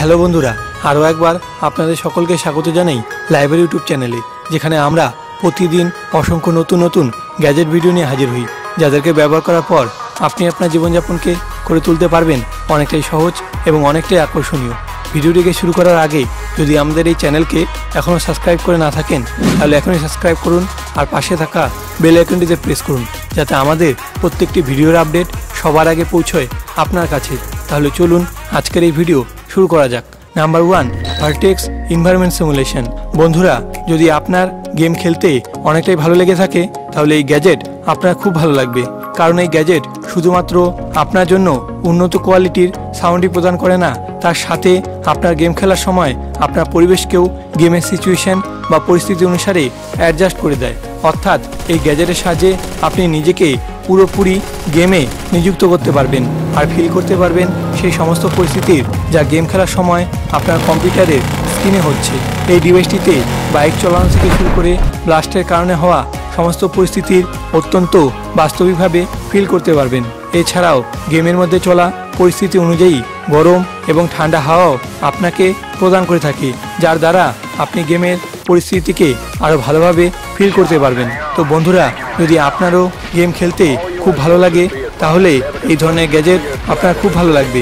Hello বন্ধুরা, আরও একবার আপনাদের সকলকে স্বাগত জানাই লাইব্রেরি ইউটিউব চ্যানেলে, যেখানে আমরা প্রতিদিন অসংখ্য নতুন নতুন গ্যাজেট ভিডিও নিয়ে হাজির হই, যাদেরকে ব্যবহার করার পর আপনি আপনার জীবনযাপনকে করে তুলতে পারবেন অনেকটাই সহজ এবং অনেকটাই আকর্ষণীয়। ভিডিওটিকে শুরু করার আগে যদি আমাদের এই চ্যানেলকে এখনও সাবস্ক্রাইব করে না থাকেন, তাহলে এখনই সাবস্ক্রাইব করুন আর পাশে থাকা বেল আইকনটিতে প্রেস করুন, যাতে আমাদের প্রত্যেকটি ভিডিওর আপডেট সবার আগে পৌঁছয় আপনার কাছে। তাহলে চলুন আজকের এই ভিডিও শুরু করা যাক। Number one vertex environment simulation বন্ধুরা, যদি আপনার গেম খেলতে অনেকটাই ভালো লেগে থাকে, তাহলে এই গ্যাজেট আপনার খুব ভালো লাগবে। কারণ এই গ্যাজেট শুধুমাত্র আপনার জন্য উন্নত কোয়ালিটির সাউন্ডই প্রদান করে না, তার সাথে আপনার গেম খেলার সময় আপনার পরিবেশকেও গেমের সিচুয়েশন বা পরিস্থিতি অনুসারে অ্যাডজাস্ট করে দেয়। অর্থাৎ এই গ্যাজেটের সাহায্যে আপনি নিজেকে পুরোপুরি গেমে নিযুক্ত করতে পারবেন। আর ফিল করতে পারবেন সেই সমস্ত পরিস্থিতির যা গেম খেলার সময় আপনার কম্পিউটারের স্ক্রিনে হচ্ছে। এই ডিভাইসটিতে বাইক চালানো থেকে শুরু করে ব্লাস্টের কারণে হওয়া সমস্ত পরিস্থিতির অত্যন্ত বাস্তবিকভাবে ফিল করতে পারবেন। এছাড়াও গেমের মধ্যে চলা পরিস্থিতি অনুযায়ী গরম এবং ঠান্ডা হাওয়াও আপনাকে প্রদান করে থাকে, যার দ্বারা আপনি গেমের পরিস্থিতিকে আরও ভালোভাবে ফিল করতে পারবেন। তো বন্ধুরা, যদি আপনারও গেম খেলতে খুব ভালো লাগে, তাহলে এই ধরনের গ্যাজেট আপনার খুব ভালো লাগবে।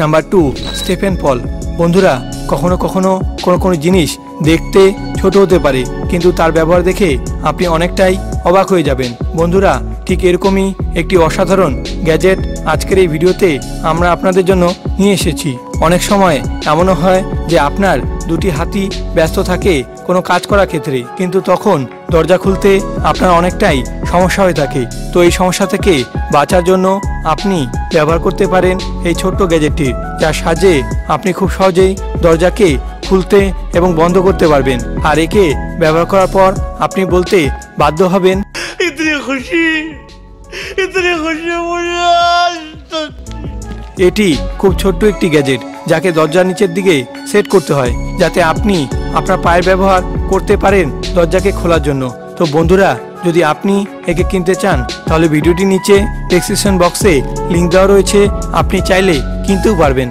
নাম্বার টু স্টেফেন পল বন্ধুরা, কখনো কখনো কোনো কোনো জিনিস দেখতে ছোট হতে পারে, কিন্তু তার ব্যবহার দেখে আপনি অনেকটাই অবাক হয়ে যাবেন। বন্ধুরা ঠিক এরকমই একটি অসাধারণ গ্যাজেট আজকের এই ভিডিওতে আমরা আপনাদের জন্য নিয়ে এসেছি। অনেক সময় এমনও হয় যে আপনার দুটি হাতি ব্যস্ত থাকে কোনো কাজ করার ক্ষেত্রে, কিন্তু তখন দরজা খুলতে আপনার অনেকটাই সমস্যা হয়ে থাকে। তো এই সমস্যা থেকে বাঁচার জন্য আপনি ব্যবহার করতে পারেন এই ছোট্ট গ্যাজেটটির যার সাহায্যে আপনি খুব সহজেই দরজাকে খুলতে এবং বন্ধ করতে পারবেন। আর একে ব্যবহার করার পর আপনি বলতে বাধ্য হবেন। খুশি। इतनी खुशी मुझे आज तक এটি খুব ছোট্ট একটি গ্যাজেট যাকে দরজার নিচের দিকে সেট করতে হয় যাতে আপনি আপনার পায়ের ব্যবহার করতে পারেন দরজাকে খোলার জন্য তো বন্ধুরা যদি আপনি একে কিনতে চান তাহলে ভিডিওটি নিচে ডেসক্রিপশন বক্সে লিঙ্ক দেওয়া রয়েছে আপনি চাইলে কিনতেও পারবেন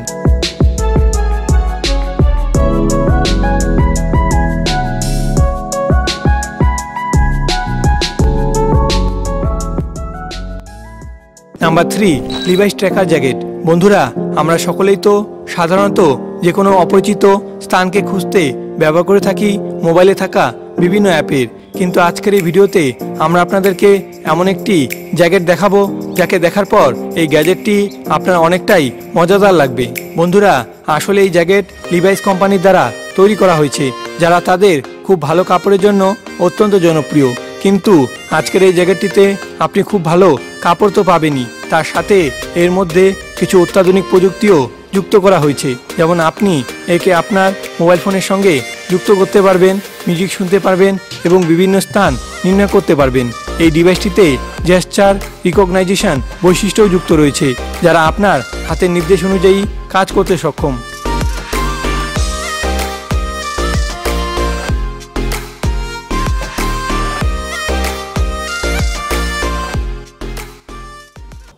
Number three Levi's trucker jacket বন্ধুরা, আমরা সকলেই তো সাধারণত যে কোনো অপরিচিত স্থানকে খুঁজতে ব্যবহার করে থাকি মোবাইলে থাকা বিভিন্ন অ্যাপের। কিন্তু আজকের এই ভিডিওতে আমরা আপনাদেরকে এমন একটি জ্যাকেট দেখাবো, যাকে দেখার পর এই গ্যাজেটটি আপনার অনেকটাই মজাদার লাগবে। বন্ধুরা, আসলে এই জ্যাকেট লিভাইস কোম্পানির দ্বারা তৈরি করা হয়েছে, যারা তাদের খুব ভালো কাপড়ের জন্য অত্যন্ত জনপ্রিয়। কিন্তু আজকের এই জায়গাটিতে আপনি খুব ভালো কাপড় তো পাবেনই। তার সাথে এর মধ্যে কিছু অত্যাধুনিক প্রযুক্তিও যুক্ত করা হয়েছে। যেমন আপনি একে আপনার মোবাইল ফোনের সঙ্গে যুক্ত করতে পারবেন, মিউজিক শুনতে পারবেন এবং বিভিন্ন স্থান নির্ণয় করতে পারবেন। এই ডিভাইসটিতে জেস্টার রিকগনাইজেশন বৈশিষ্ট্যও যুক্ত রয়েছে, যারা আপনার হাতের নির্দেশ অনুযায়ী কাজ করতে সক্ষম।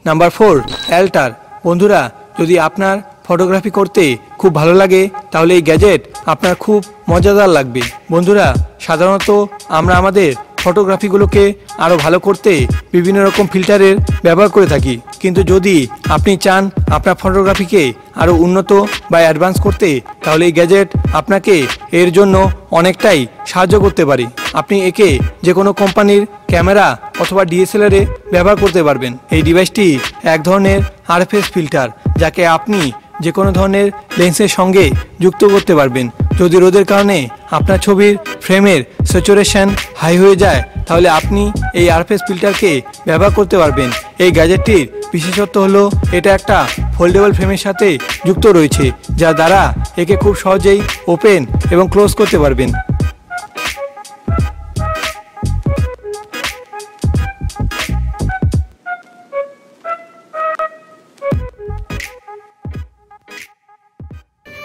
নাম্বার ফোর অ্যাল্টার বন্ধুরা, যদি আপনার ফটোগ্রাফি করতে খুব ভালো লাগে, তাহলে এই গ্যাজেট আপনার খুব মজাদার লাগবে। বন্ধুরা, সাধারণত আমরা আমাদের ফটোগ্রাফিগুলোকে আরও ভালো করতে বিভিন্ন রকম ফিল্টারের ব্যবহার করে থাকি। কিন্তু যদি আপনি চান আপনার ফটোগ্রাফিকে আরও উন্নত বা অ্যাডভান্স করতে, তাহলে এই গ্যাজেট আপনাকে এর জন্য অনেকটাই সাহায্য করতে পারে। আপনি একে যে কোনো কোম্পানির ক্যামেরা অথবা ডিএসএলআরে ব্যবহার করতে পারবেন। এই ডিভাইসটি এক ধরনের আরএফএস ফিল্টার, যাকে আপনি যে কোনো ধরনের লেন্সের সঙ্গে যুক্ত করতে পারবেন। যদি রোদের কারণে আপনার ছবির ফ্রেমের স্যাচুরেশন হাই হয়ে যায়, তাহলে আপনি এই আরএফএস ফিল্টারকে ব্যবহার করতে পারবেন। এই গ্যাজেটটির বিশেষত্ব হলো এটা একটা ফোল্ডেবল ফ্রেমের সাথে যুক্ত রয়েছে, যার দ্বারা একে খুব সহজেই ওপেন এবং ক্লোজ করতে পারবেন।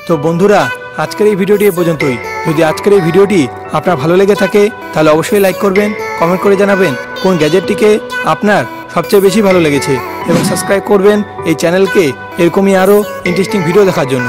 তো বন্ধুরা, আজকের এই ভিডিওটি এ পর্যন্তই। যদি আজকের এই ভিডিওটি আপনার ভালো লেগে থাকে, তাহলে অবশ্যই লাইক করবেন কমেন্ট করে জানাবেন কোন গ্যাজেটটিকে আপনার সবচেয়ে বেশি ভালো লেগেছে এবং সাবস্ক্রাইব করবেন এই চ্যানেলকে এরকমই আরও ইন্টারেস্টিং ভিডিও দেখার জন্য।